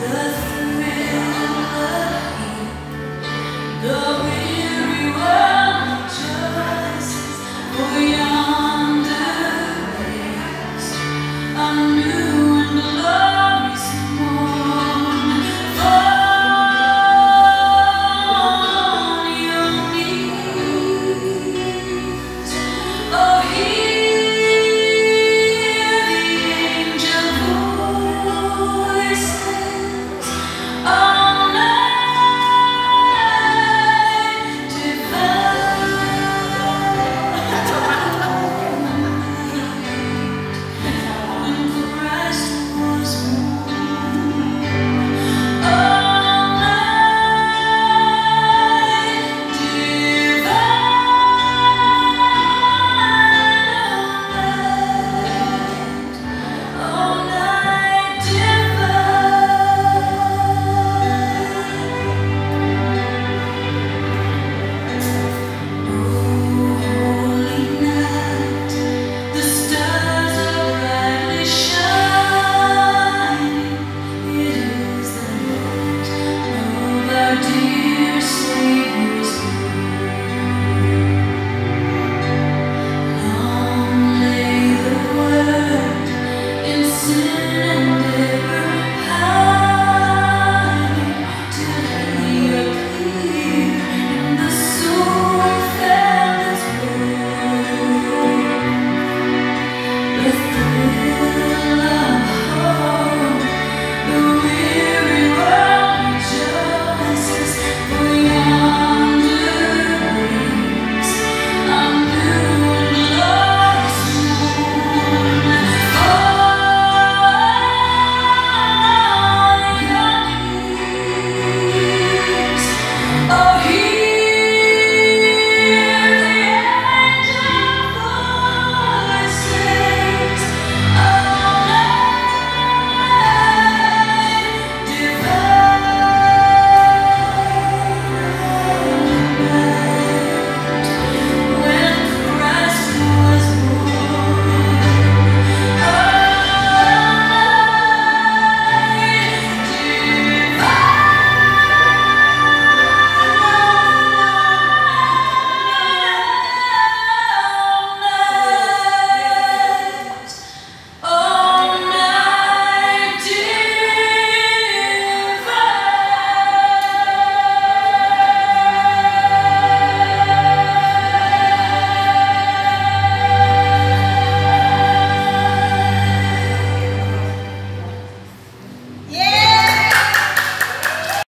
The